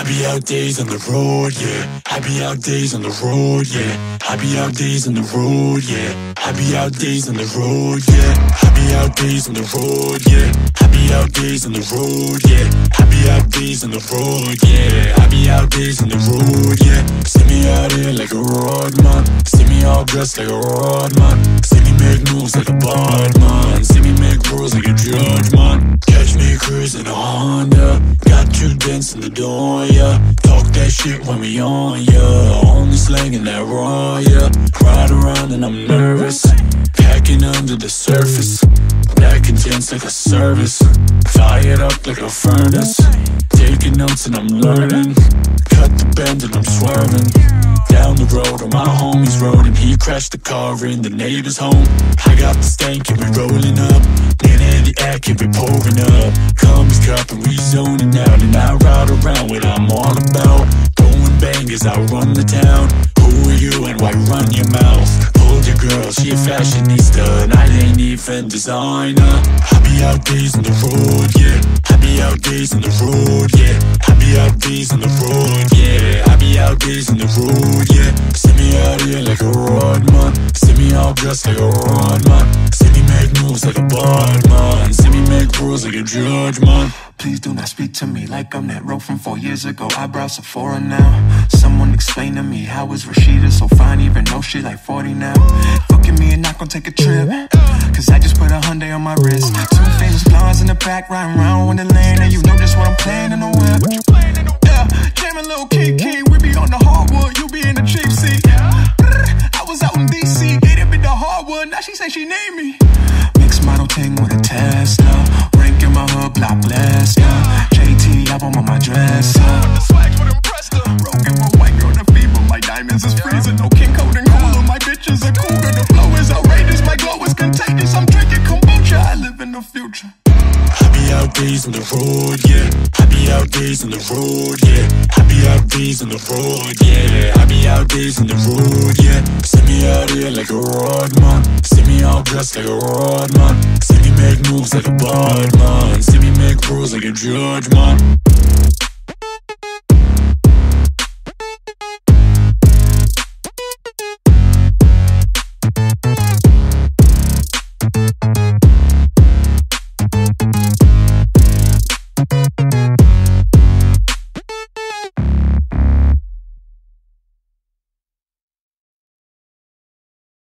Happy out days on the road, yeah. Happy out days on the road, yeah. Happy out days on the road, yeah. Happy out days on the road, yeah. Happy out days on the road, yeah. Happy out days on the road, yeah. Happy out days on the road, yeah. Happy out days on the road, yeah. See me out here like a road man. See me all dressed like a road man. See me make moves like a bad man. See me make rules like a judge man. Catch door, yeah. Talk that shit when we on, yeah. Only slanging that raw, yeah. Ride around and I'm nervous. Packing under the surface. Back intense like a service. Fired up like a furnace. Taking notes and I'm learning. Cut the bend and I'm swerving. Down the road on my homie's road and he crashed the car in the neighbor's home. I got the stank and we rolling up. In the act and we pouring up. Comes cup and we zoning out and I around what I'm all about. Throwing bangers, I run the town. Who are you and why run your mouth? Hold your girl, she a fashionista and I ain't even designer. Happy out days on the road, yeah. Happy out days on the road, yeah. Happy out days on the road, yeah. Happy out days on the road, yeah. See me out here like a road man. See me all dressed like a road man. See me make moves like a bad. See me rules like a judge man. Please do not speak to me like I'm that rope from four years ago. I browse Sephora now. Someone explain to me how is Rashida so fine, even though she like 40 now. Fucking me and not gonna take a trip. Cause I just put a Hyundai on my wrist. Two famous blondes in the back, riding around in the lane. And you know just what I'm playing in the whip. Yeah, jamming little Kiki. We be on the hardwood, you be in the cheap seat. I was out in DC, gave bitch the hardwood. Now she say she need me. Mixed model ting with a Tesla. Rank in my hood, Brock Lesnar. JT album on my dresser. The swags would impress her. Broken my white girl, the fever. My diamonds is freezing. No king code and cooler. My bitches are cougar. The flow is outrageous. My glow is contagious. I'm drinking kombucha. I live in the future. Happy out days on the road, yeah. Happy out days on the road, yeah. Happy out days on the road, yeah. Happy out days on the road, yeah. See me out here like a road man. Me all dressed like a road man. See me make moves like a bad man. See me make rules like a judge man.